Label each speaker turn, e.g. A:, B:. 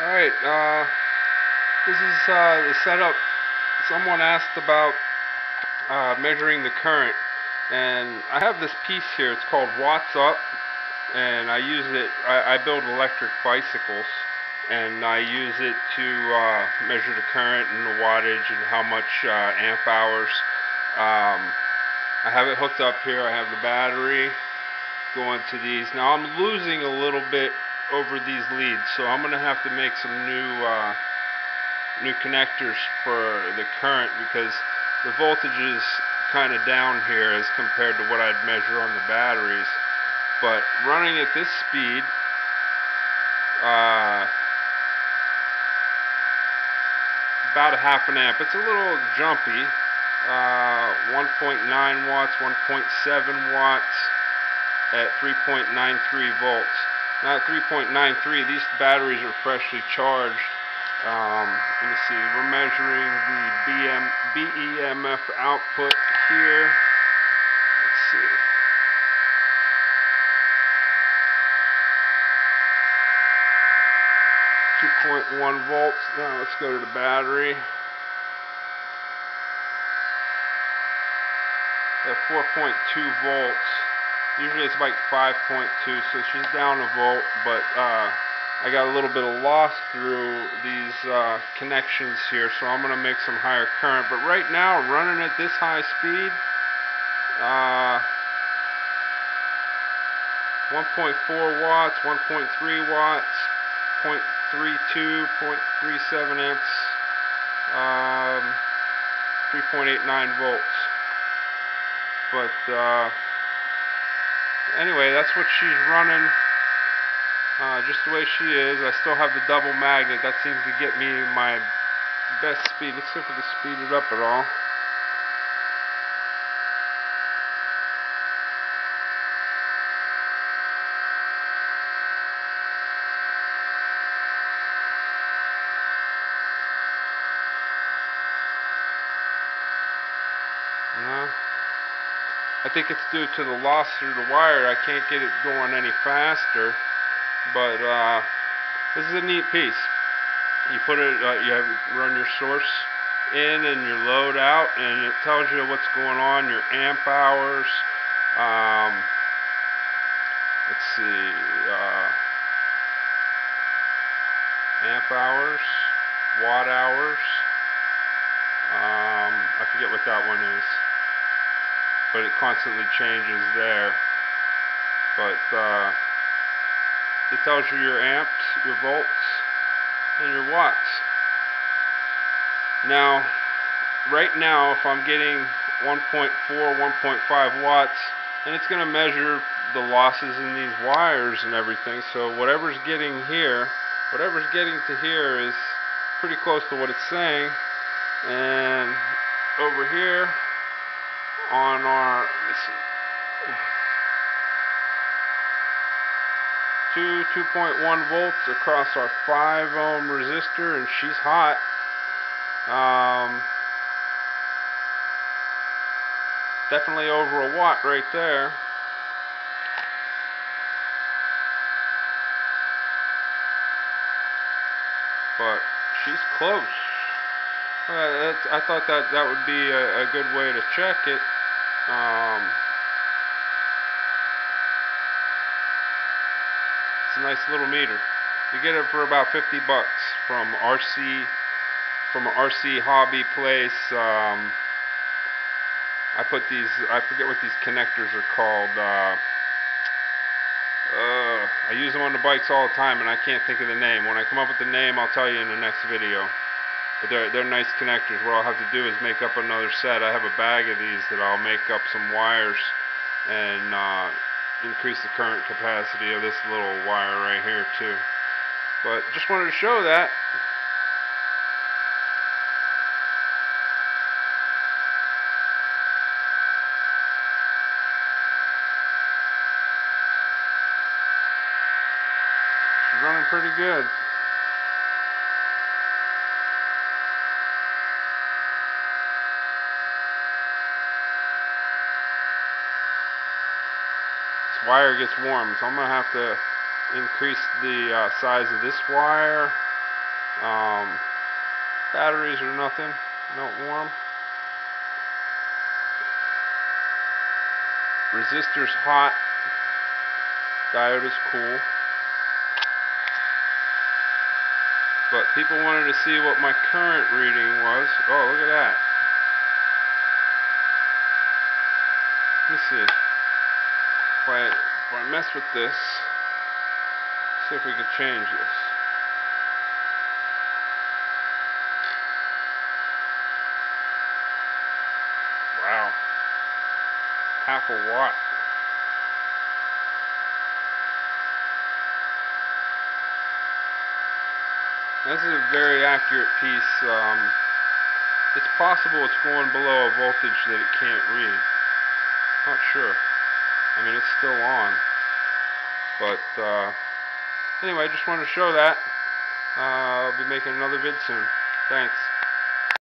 A: Alright, uh, this is uh, the setup. Someone asked about uh, measuring the current, and I have this piece here. It's called Watts Up, and I use it. I, I build electric bicycles, and I use it to uh, measure the current and the wattage and how much uh, amp hours. Um, I have it hooked up here. I have the battery going to these. Now I'm losing a little bit over these leads. So I'm gonna have to make some new uh, new connectors for the current because the voltage is kind of down here as compared to what I'd measure on the batteries. But running at this speed uh, about a half an amp. It's a little jumpy. Uh, 1.9 watts 1.7 watts at 3.93 volts now at 3.93, these batteries are freshly charged. Um, let me see, we're measuring the BM, BEMF output here. Let's see. Two point one volts. Now let's go to the battery. At 4.2 volts. Usually it's like 5.2, so she's down a volt, but uh, I got a little bit of loss through these uh, connections here, so I'm going to make some higher current. But right now, running at this high speed, uh, 1.4 watts, 1.3 watts, 0.32, 0.37 amps, um, 3.89 volts. But uh, anyway, that's what she's running. Uh, just the way she is. I still have the double magnet. That seems to get me my best speed. Let's see if we can speed it up at all. No. I think it's due to the loss through the wire. I can't get it going any faster. But uh, this is a neat piece. You put it, uh, you have run your source in and your load out, and it tells you what's going on, your amp hours. Um, let's see, uh, amp hours, watt hours. Um, I forget what that one is but it constantly changes there. But uh, it tells you your amps, your volts, and your watts. Now, right now, if I'm getting 1.4, 1.5 watts, and it's going to measure the losses in these wires and everything, so whatever's getting here, whatever's getting to here is pretty close to what it's saying. And over here, on our, two 2.1 volts across our 5 ohm resistor and she's hot. Um, definitely over a watt right there. But she's close. Uh, I thought that that would be a, a good way to check it. Um, it's a nice little meter. You get it for about 50 bucks from RC from an RC hobby place. Um, I put these. I forget what these connectors are called. Uh, uh, I use them on the bikes all the time, and I can't think of the name. When I come up with the name, I'll tell you in the next video. But they're, they're nice connectors. What I'll have to do is make up another set. I have a bag of these that I'll make up some wires and uh, increase the current capacity of this little wire right here too. But just wanted to show that. Running pretty good. Wire gets warm. So I'm going to have to increase the uh, size of this wire Um, batteries are nothing, don't warm. Resistor's hot. Diode is cool. But people wanted to see what my current reading was. Oh, look at that. Let me see. I, if I mess with this, see if we can change this. Wow. Half a watt. This is a very accurate piece. Um, it's possible it's going below a voltage that it can't read. Not sure. I mean, it's still on. But, uh, anyway, I just wanted to show that. Uh, I'll be making another vid soon. Thanks.